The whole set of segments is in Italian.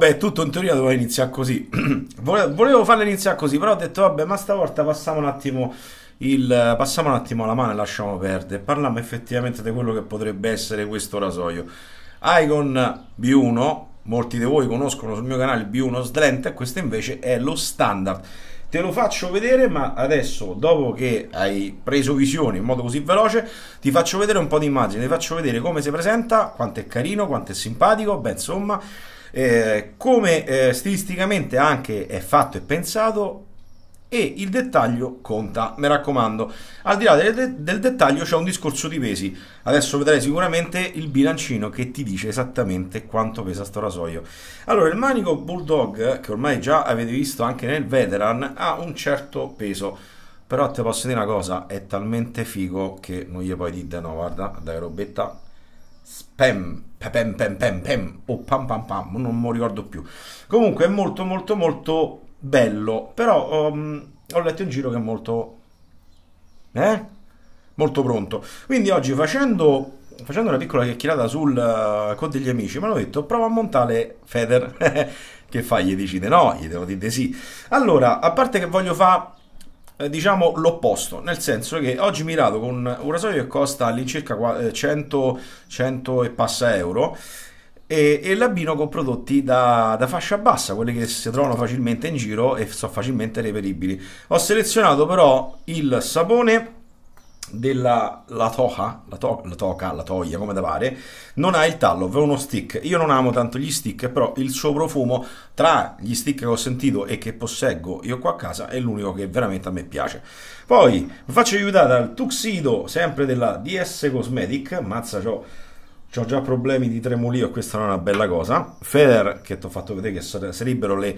Vabbè, tutto in teoria doveva iniziare così. Volevo farlo iniziare così, però ho detto, vabbè, ma stavolta passiamo un attimo il, passiamo un attimo la mano e lasciamo perdere. Parliamo effettivamente di quello che potrebbe essere questo rasoio. Icon B1, molti di voi conoscono sul mio canale il B1 Slant, e questo invece è lo standard. Te lo faccio vedere, ma adesso, dopo che hai preso visione in modo così veloce, ti faccio vedere un po' di immagini, ti faccio vedere come si presenta, quanto è carino, quanto è simpatico, beh insomma, eh, come eh, stilisticamente anche è fatto e pensato e il dettaglio conta, mi raccomando. Al di là del, del, dettaglio c'è un discorso di pesi. Adesso vedrai sicuramente il bilancino che ti dice esattamente quanto pesa sto rasoio. Allora, il manico Bulldog, che ormai già avete visto anche nel Veteran, ha un certo peso. Però ti posso dire una cosa, è talmente figo che non gli puoi dire no, guarda, dai robetta spam, pem pem pem pem o pam pam pam, non mi ricordo più. Comunque è molto molto molto bello, però um, ho letto in giro che è molto... Eh? Molto pronto. Quindi oggi facendo, facendo una piccola chiacchierata sul, uh, con degli amici mi hanno detto prova a montare Feder. che fai? Gli decide no? Gli devo dire sì. Allora, a parte che voglio fare eh, diciamo l'opposto, nel senso che oggi mirato con un rasoio che costa all'incirca 100, 100 eh, e passa euro e, e l'abbino con prodotti da, da, fascia bassa, quelli che si trovano facilmente in giro e sono facilmente reperibili. Ho selezionato però il sapone della la toca, la, to, la toca, la toglia, come da pare, non ha il tallo, è uno stick. Io non amo tanto gli stick, però il suo profumo tra gli stick che ho sentito e che posseggo io qua a casa è l'unico che veramente a me piace. Poi mi faccio aiutare dal tuxedo, sempre della DS Cosmetic, mazza c'ho ho già problemi di tremolio e questa non è una bella cosa. Feder, che ti ho fatto vedere che sarebbero le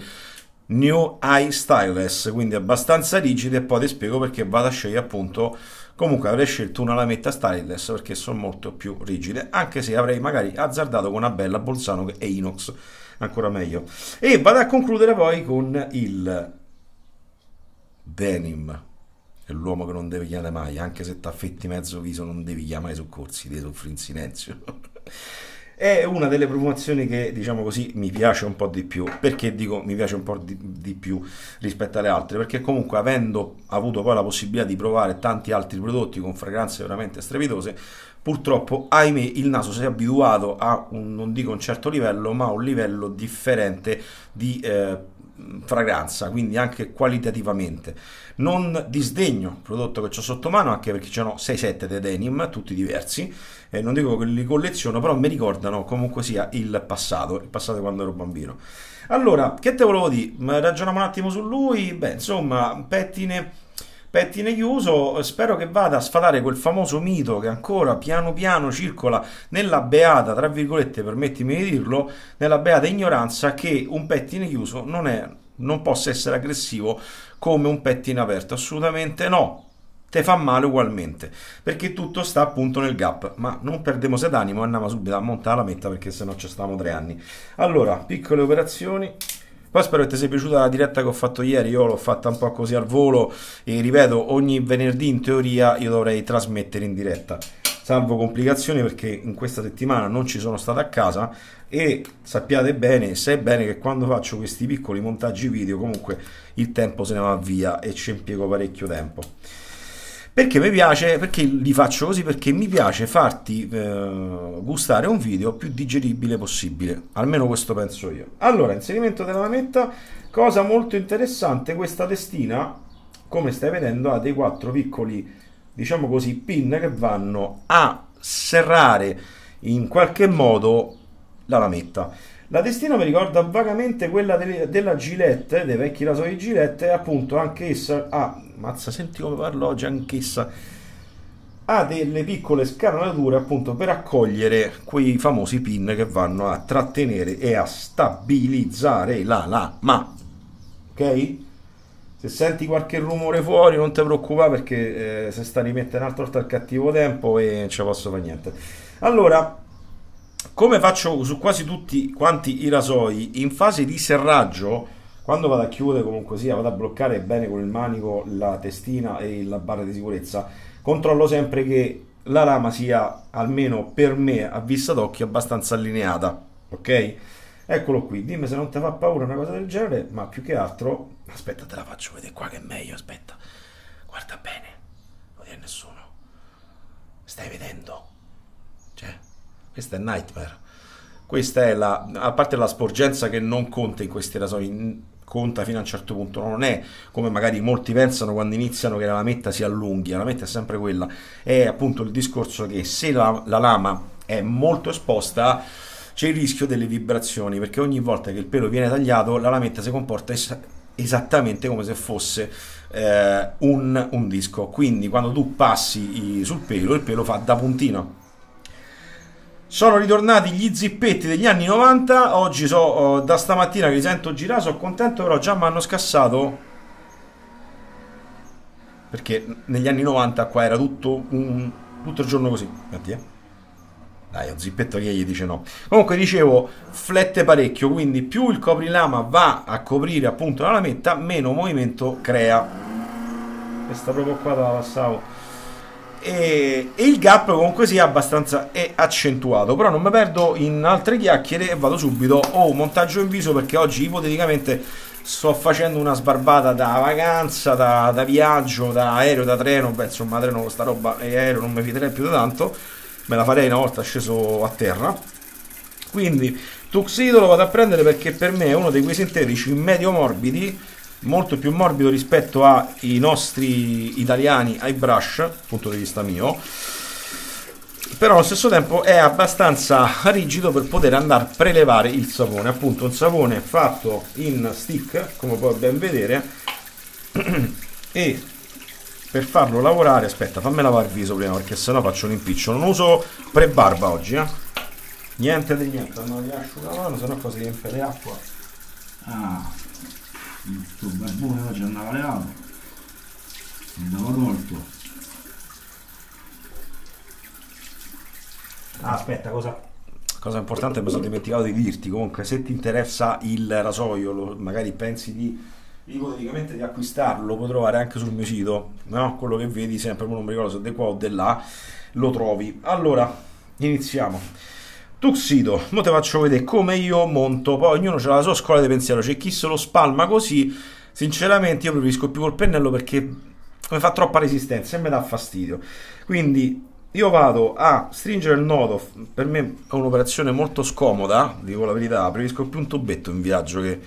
New Eye Styleless, quindi abbastanza rigide, e poi ti spiego perché vado a scegliere appunto, comunque avrei scelto una lametta styleless perché sono molto più rigide, anche se avrei magari azzardato con una bella Bolzano è inox, ancora meglio. E vado a concludere poi con il denim è l'uomo che non deve chiamare mai, anche se ti affetti mezzo viso non devi chiamare soccorsi, devi soffrire in silenzio. È una delle profumazioni che, diciamo così, mi piace un po' di più. Perché dico mi piace un po' di, di, più rispetto alle altre? Perché comunque avendo avuto poi la possibilità di provare tanti altri prodotti con fragranze veramente strepitose, purtroppo, ahimè, il naso si è abituato a un, non dico un certo livello, ma a un livello differente di... Eh, fragranza, quindi anche qualitativamente. Non disdegno il prodotto che ho sotto mano, anche perché ce n'ho 6-7 dei denim, tutti diversi. Eh, non dico che li colleziono, però mi ricordano comunque sia il passato, il passato quando ero bambino. Allora, che te volevo dire? Ragioniamo un attimo su lui. Beh, insomma, pettine pettine chiuso, spero che vada a sfatare quel famoso mito che ancora piano piano circola nella beata, tra virgolette, permettimi di dirlo, nella beata ignoranza che un pettine chiuso non, è, non possa essere aggressivo come un pettine aperto, assolutamente no. Te fa male ugualmente perché tutto sta appunto nel gap. Ma non perdiamo se d'animo, andiamo subito a montare la metta perché sennò ci stiamo tre anni. Allora, piccole operazioni poi spero che ti sia piaciuta la diretta che ho fatto ieri, io l'ho fatta un po' così al volo e ripeto, ogni venerdì in teoria io dovrei trasmettere in diretta, salvo complicazioni perché in questa settimana non ci sono stato a casa e sappiate bene, sai bene che quando faccio questi piccoli montaggi video comunque il tempo se ne va via e ci impiego parecchio tempo. Perché mi piace, perché li faccio così? Perché mi piace farti eh, gustare un video più digeribile possibile, almeno questo penso io. Allora, inserimento della lametta, cosa molto interessante, questa testina, come stai vedendo, ha dei quattro piccoli, diciamo così, pin che vanno a serrare in qualche modo la lametta. La testina mi ricorda vagamente quella delle, della Gillette, dei vecchi rasoi Gillette, e appunto anch'essa ha mazza senti come parlo oggi anch'essa ha delle piccole scanalature appunto per accogliere quei famosi pin che vanno a trattenere e a stabilizzare la lama ok? se senti qualche rumore fuori non ti preoccupare perché eh, se sta rimettendo un'altra volta il cattivo tempo e non ci posso fare niente allora come faccio su quasi tutti quanti i rasoi in fase di serraggio quando vado a chiudere comunque sia vado a bloccare bene con il manico la testina e la barra di sicurezza controllo sempre che la lama sia almeno per me a vista d'occhio abbastanza allineata ok Eccolo qui, dimmi se non ti fa paura una cosa del genere, ma più che altro... Aspetta, te la faccio vedere qua che è meglio, aspetta. Guarda bene, non dire a nessuno. Stai vedendo? Cioè, questa è Nightmare. Questa è la... a parte la sporgenza che non conta in questi rasoi, conta fino a un certo punto, non è come magari molti pensano quando iniziano che la lametta si allunghi, la lametta è sempre quella. È appunto il discorso che se la, la lama è molto esposta c'è il rischio delle vibrazioni perché ogni volta che il pelo viene tagliato la lametta si comporta es- esattamente come se fosse eh, un, un, disco quindi quando tu passi i, sul pelo il pelo fa da puntino sono ritornati gli zippetti degli anni 90 oggi so oh, da stamattina che li sento girare sono contento però già mi hanno scassato perché negli anni 90 qua era tutto, un, tutto il giorno così Metti, eh. Dai, un zippetto che gli dice no. Comunque dicevo, flette parecchio, quindi più il coprilama va a coprire appunto la lametta, meno movimento crea. Questa proprio qua la passavo. E, e, il gap comunque sia abbastanza è accentuato. Però non mi perdo in altre chiacchiere e vado subito. Oh, montaggio in viso perché oggi ipoteticamente sto facendo una sbarbata da vacanza, da, da viaggio, da aereo, da treno. Beh, insomma, treno, sta roba e aereo non mi fiderei più da tanto me la farei una volta sceso a terra quindi Tuxedo lo vado a prendere perché per me è uno dei quei sintetici medio morbidi molto più morbido rispetto ai nostri italiani ai brush punto di vista mio. Però allo stesso tempo è abbastanza rigido per poter andare a prelevare il sapone appunto un sapone fatto in stick come puoi ben vedere. E per farlo lavorare aspetta fammi lavare il viso prima perché sennò faccio un impiccio. Non uso pre-barba oggi eh. Niente di niente non gli asciugamano sennò cosa riempie di acqua. Ah il barbone oggi andava levato andava tolto. Ah, aspetta cosa? Cosa importante mi sono dimenticato di dirti. Comunque se ti interessa il rasoio lo, magari pensi di ipoteticamente di acquistarlo lo puoi trovare anche sul mio sito no? quello che vedi sempre non mi ricordo se è qua o di là lo trovi. Allora iniziamo Tuxedo, ora ti faccio vedere come io monto, poi ognuno ha la sua scuola di pensiero, c'è chi se lo spalma così, sinceramente io preferisco più col pennello perché mi fa troppa resistenza e mi dà fastidio. Quindi io vado a stringere il nodo, per me è un'operazione molto scomoda, dico la verità, preferisco più un tubetto in viaggio che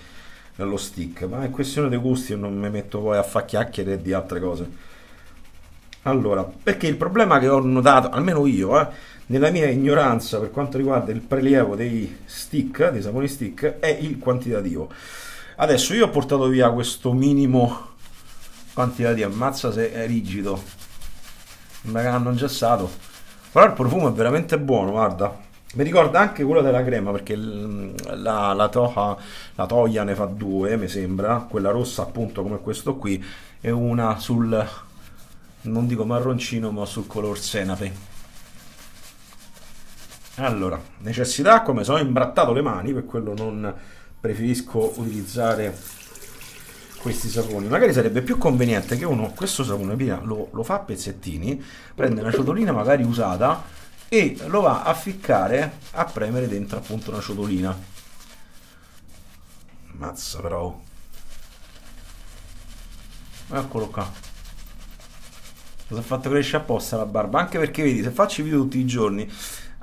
nello stick, ma è questione dei gusti, io non mi metto poi a fare chiacchiere di altre cose. Allora, perché il problema che ho notato, almeno io, eh, nella mia ignoranza per quanto riguarda il prelievo dei stick, dei saponi stick, è il quantitativo. Adesso io ho portato via questo minimo quantitativo, ammazza se è rigido, sembra che hanno ingessato. Però il profumo è veramente buono, guarda. Mi ricorda anche quello della crema perché la, la, toha, la toia ne fa due, mi sembra. Quella rossa, appunto, come questo qui, e una sul non dico marroncino, ma sul color senape. Allora, necessità, come sono imbrattato le mani, per quello non preferisco utilizzare questi saponi. Magari sarebbe più conveniente che uno questo sapone lo, lo fa a pezzettini, prende una ciotolina magari usata e lo va a ficcare a premere dentro appunto una ciotolina. Mazza però. Eccolo qua. Ha fatto crescere apposta la barba? Anche perché vedi se faccio i video tutti i giorni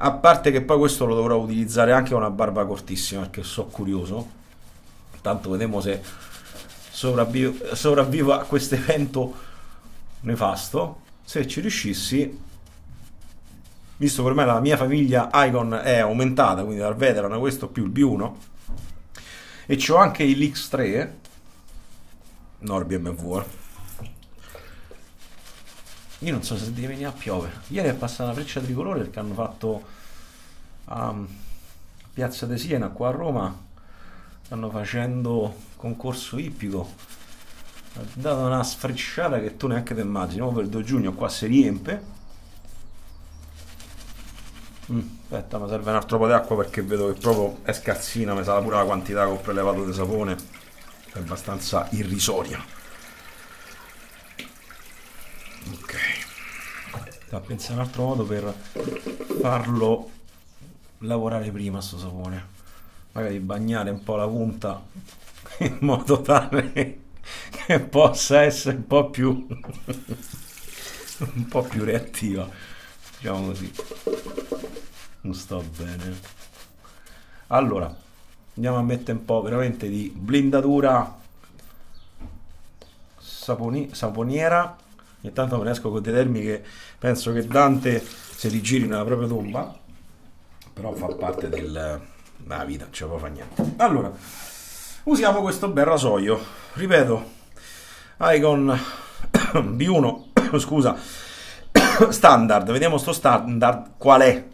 a parte che poi questo lo dovrò utilizzare anche con una barba cortissima perché sono curioso tanto vediamo se sopravvivo, sopravvivo a questo evento nefasto se ci riuscissi visto che ormai la mia famiglia Icon è aumentata, quindi dal veteran questo più il B1, e c'ho anche l'X3, no il BMW. Io non so se deve venire a piovere. Ieri è passata una freccia tricolore perché hanno fatto a um, Piazza de Siena qua a Roma, stanno facendo concorso ippico. Ha dato una sfrecciata che tu neanche ti immagini, no? per il 2 giugno qua si riempie Mm, aspetta, mi serve un altro po' di acqua perché vedo che proprio è scarsina, mi sa pure la quantità che ho prelevato di sapone, è abbastanza irrisoria. Ok, da pensare un altro modo per farlo lavorare prima sto sapone. magari bagnare un po' la punta in modo tale che possa essere un po' più un po' più reattiva diciamo così. Non sto bene. Allora andiamo a mettere un po' veramente di blindatura saponi, saponiera ogni tanto me ne esco con dei termini che penso che Dante si rigiri nella propria tomba però fa parte del, della vita non ce può fare niente. Allora usiamo questo bel rasoio. Ripeto Icon B1 scusa standard. Vediamo sto standard qual è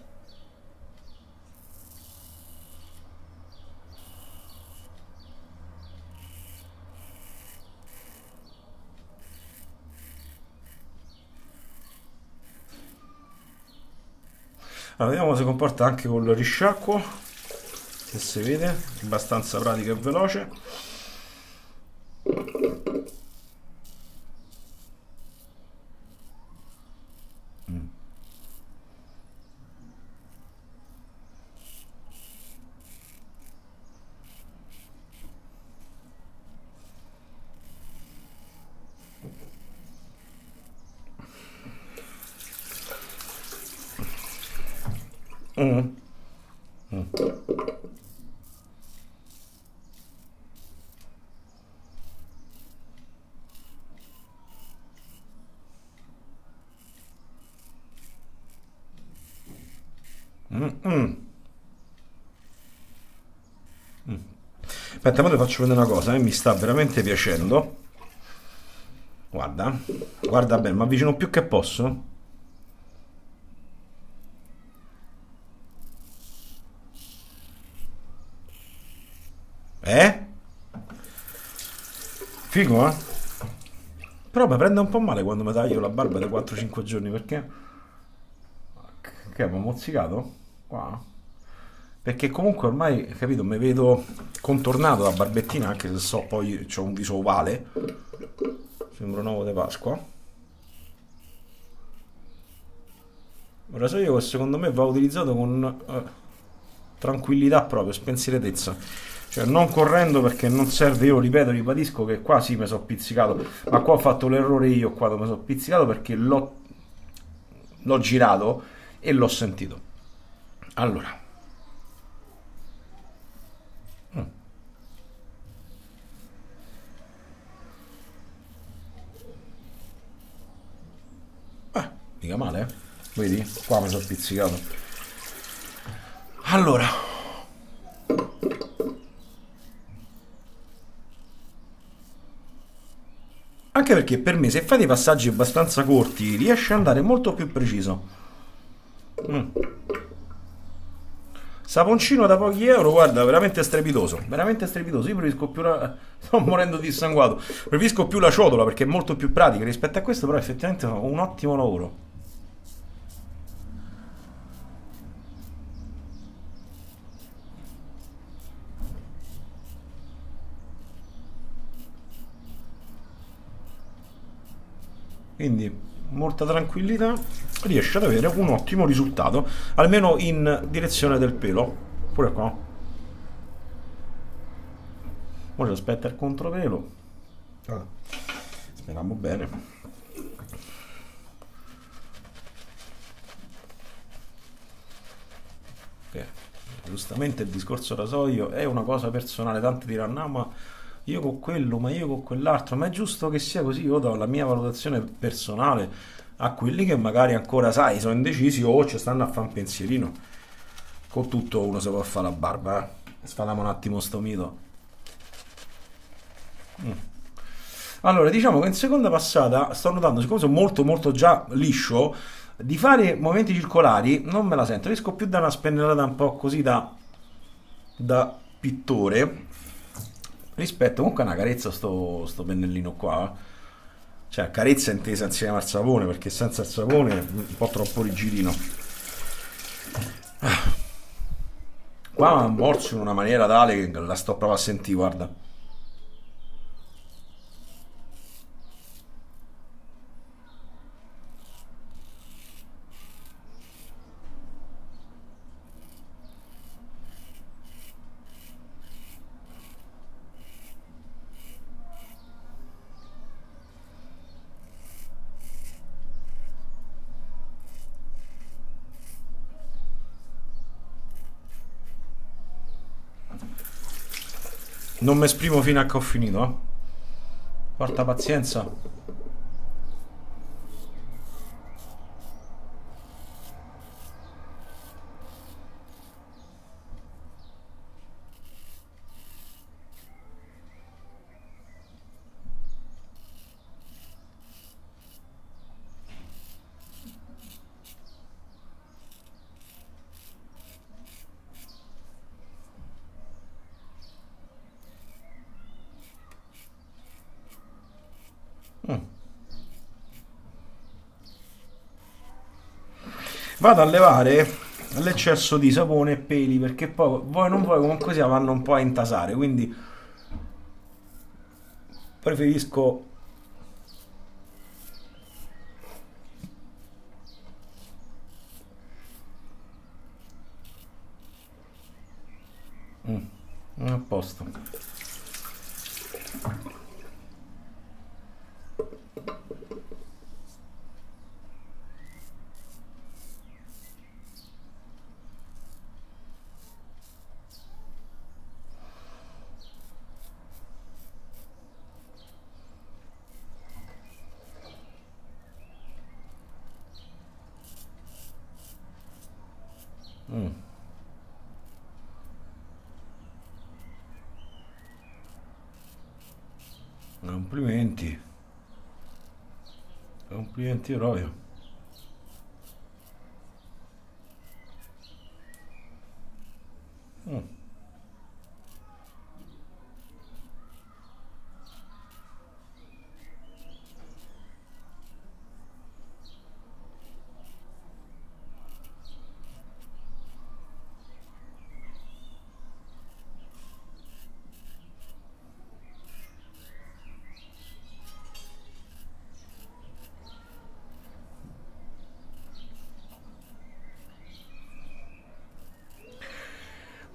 allora, vediamo se comporta anche con il risciacquo se si vede abbastanza pratico e veloce Mm. Mm. Mm. Aspetta, ora ti faccio vedere una cosa, eh? mi sta veramente piacendo. Guarda, guarda bene, ma avvicino più che posso. Eh? Figo, eh? Però mi prende un po' male quando mi taglio la barba da 4-5 giorni perché... Che mi ha mozzicato? Qua? Perché comunque ormai, capito, mi vedo contornato da barbettina anche se so poi ho un viso ovale. Sembra un uovo di Pasqua. Un rasoio che secondo me va utilizzato con eh, tranquillità proprio, spensieratezza cioè non correndo perché non serve, io ripeto, ribadisco che qua sì mi sono pizzicato, ma qua ho fatto l'errore io qua mi sono pizzicato perché l'ho, l'ho girato e l'ho sentito. Allora. Mm. Eh, mica male, eh? Vedi? Qua mi sono pizzicato. Allora. Anche perché per me se fai dei passaggi abbastanza corti riesci ad andare molto più preciso. Mm. Saponcino da pochi euro, guarda, veramente strepitoso, veramente strepitoso. Io preferisco più la... sto morendo di sanguato. Preferisco più la ciotola perché è molto più pratica rispetto a questo, però effettivamente è un ottimo lavoro. Quindi molta tranquillità. Riesce ad avere un ottimo risultato almeno in direzione del pelo. Pure qua. Ora aspetta il contropelo. Ah, speriamo bene. Okay. giustamente il discorso rasoio è una cosa personale. Tanti diranno no, ma io con quello, ma io con quell'altro, ma è giusto che sia così, io do la mia valutazione personale a quelli che magari ancora, sai, sono indecisi o ci stanno a fare un pensierino. Con tutto uno si può fare la barba, eh. Sfadiamo un attimo sto mito. Mm. Allora, diciamo che in seconda passata sto notando, siccome sono molto molto già liscio, di fare movimenti circolari non me la sento, riesco più da una spennellata un po' così da, da pittore rispetto comunque a una carezza sto, sto pennellino qua. Cioè carezza intesa insieme al sapone perché senza il sapone è un po' troppo rigidino. Ah. qua mi morso in una maniera tale che la sto proprio a sentire guarda Non mi esprimo fino a che ho finito, eh. Porta pazienza. Vado a levare l'eccesso di sapone e peli perché poi voi non vuoi comunque sia vanno un po' a intasare quindi preferisco mm, a posto Mm. Complimenti. Complimenti proprio. Mm.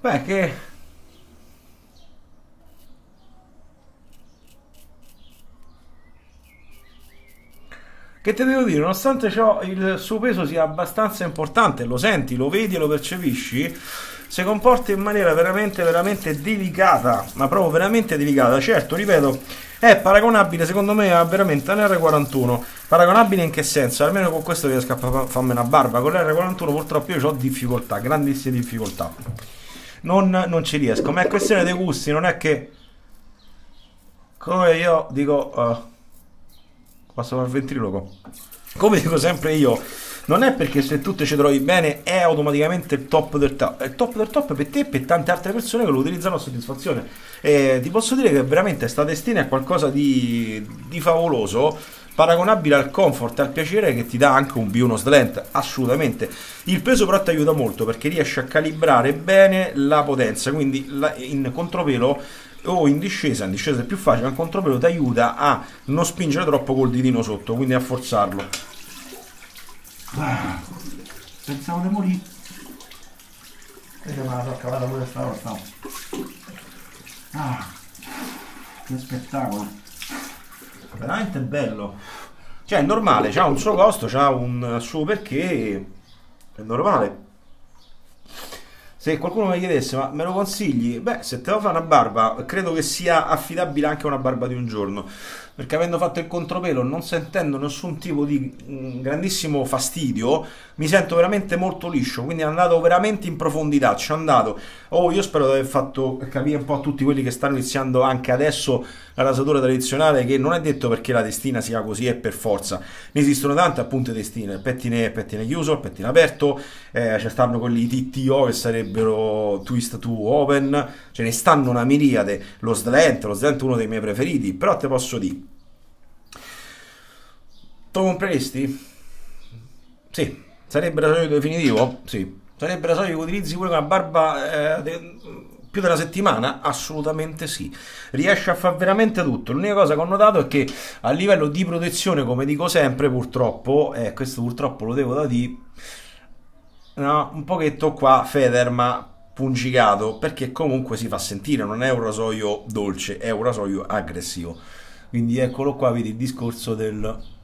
Beh, che... Che te devo dire, nonostante ciò il suo peso sia abbastanza importante, lo senti, lo vedi e lo percepisci, si comporta in maniera veramente, veramente delicata, ma proprio veramente delicata. Certo, ripeto, è paragonabile secondo me a veramente un R41. Paragonabile in che senso? Almeno con questo riesco a farmi una barba, con l'R41 purtroppo io ho difficoltà, grandissime difficoltà non, non ci riesco. Ma è questione dei gusti, non è che come io dico uh, passo dal ventriloquo come dico sempre io non è perché se tu te ci trovi bene è automaticamente il top del top è il top del top per te e per tante altre persone che lo utilizzano a soddisfazione e ti posso dire che veramente sta testina è qualcosa di, di favoloso paragonabile al comfort e al piacere che ti dà anche un B1 slant, assolutamente. Il peso però ti aiuta molto perché riesce a calibrare bene la potenza, quindi in contropelo o in discesa, in discesa è più facile, ma in contropelo ti aiuta a non spingere troppo col ditino sotto, quindi a forzarlo. Ah, pensavo di morire. Vedete, me la so cavata pure stavolta. Ah, che spettacolo veramente bello. Cioè, è normale, ha un suo costo, ha un suo perché. È normale. Se qualcuno mi chiedesse, ma me lo consigli? Beh, se te lo fa una barba, credo che sia affidabile anche una barba di un giorno perché avendo fatto il contropelo, non sentendo nessun tipo di mm, grandissimo fastidio, mi sento veramente molto liscio, quindi è andato veramente in profondità, ci è andato. Oh, io spero di aver fatto capire un po' a tutti quelli che stanno iniziando anche adesso la rasatura tradizionale che non è detto perché la testina sia così e per forza. Ne esistono tante appunto testine, il pettine, pettine chiuso, il pettine aperto, eh, ci stanno quelli TTO che sarebbero twist to open, ce ne stanno una miriade, lo slant, lo slant è uno dei miei preferiti, però te posso dire Lo compreresti? Sì. Sarebbe rasoio definitivo? Sì. Sarebbe rasoio che utilizzi pure una barba eh, de, più della settimana? Assolutamente sì. Riesce a fare veramente tutto. L'unica cosa che ho notato è che a livello di protezione, come dico sempre, purtroppo, eh, questo purtroppo lo devo da dire, no, un pochetto qua Feder, ma pungicato, perché comunque si fa sentire, non è un rasoio dolce, è un rasoio aggressivo. Quindi eccolo qua, vedi il discorso del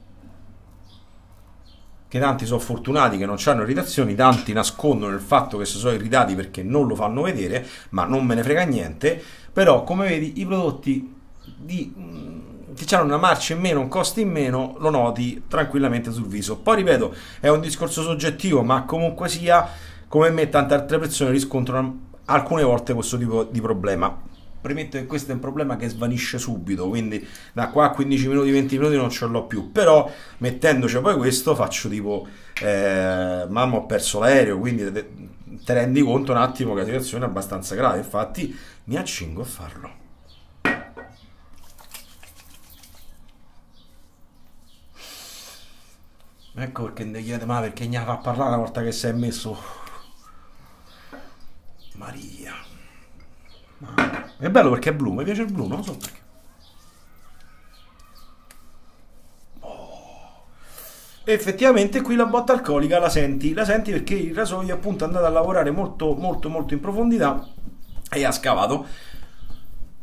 che tanti sono fortunati che non hanno irritazioni, tanti nascondono il fatto che si sono irritati perché non lo fanno vedere, ma non me ne frega niente, però come vedi i prodotti di, mm, che hanno una marcia in meno, un costo in meno, lo noti tranquillamente sul viso. Poi ripeto, è un discorso soggettivo, ma comunque sia, come me tante altre persone riscontrano alcune volte questo tipo di problema premetto che questo è un problema che svanisce subito, quindi da qua a 15 minuti, 20 minuti non ce l'ho più, però mettendoci poi questo faccio tipo, eh, mamma ho perso l'aereo, quindi te, te rendi conto un attimo che la situazione è abbastanza grave, infatti mi accingo a farlo. Ecco perché ne chiede ma perché ne fa parlare una volta che si è messo Maria. È bello perché è blu, mi piace il blu, non lo so perché. Oh. Effettivamente qui la botta alcolica la senti, la senti perché il rasoio appunto è andato a lavorare molto molto molto in profondità e ha scavato.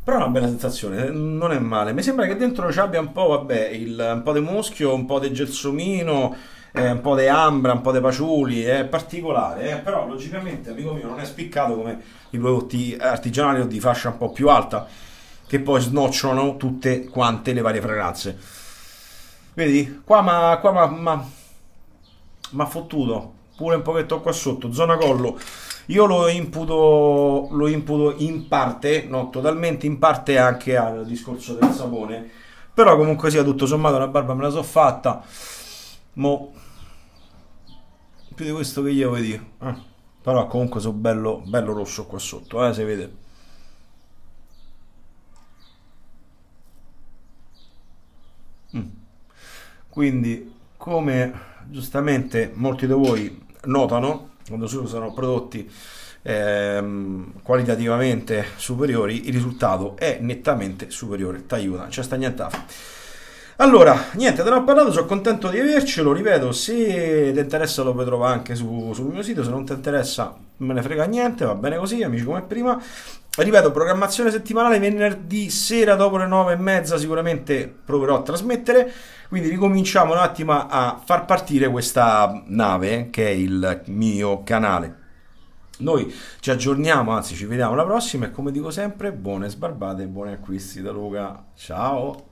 Però è una bella sensazione, non è male. Mi sembra che dentro ci abbia un po', vabbè, il, un po' di muschio, un po' di gelsomino, eh, un po' di ambra, un po' di paciuli, è particolare, eh? però logicamente, amico mio, non è spiccato come i prodotti artigianali o di fascia un po' più alta, che poi snocciolano tutte quante le varie fragranze. Vedi? Qua ma qua ma, ma, ma fottuto, pure un pochetto qua sotto, zona collo. Io lo imputo, lo imputo in parte, non totalmente, in parte anche al discorso del sapone. Però comunque sia tutto sommato una barba me la so fatta. Mo più di questo che io vedi. Eh. Però comunque sono bello, bello rosso qua sotto, eh, si vede. Mm. Quindi, come giustamente molti di voi notano, quando usano prodotti ehm, qualitativamente superiori, il risultato è nettamente superiore. Ti aiuta, c'è sta niente. Allora, niente, te ne ho parlato, sono contento di avercelo, ripeto, se ti interessa lo puoi trovare anche su, sul mio sito, se non ti interessa me ne frega niente, va bene così, amici come prima. Ripeto, programmazione settimanale venerdì sera dopo le nove e mezza sicuramente proverò a trasmettere, quindi ricominciamo un attimo a far partire questa nave che è il mio canale. Noi ci aggiorniamo, anzi ci vediamo alla prossima e come dico sempre, buone sbarbate e buoni acquisti da Luca. Ciao!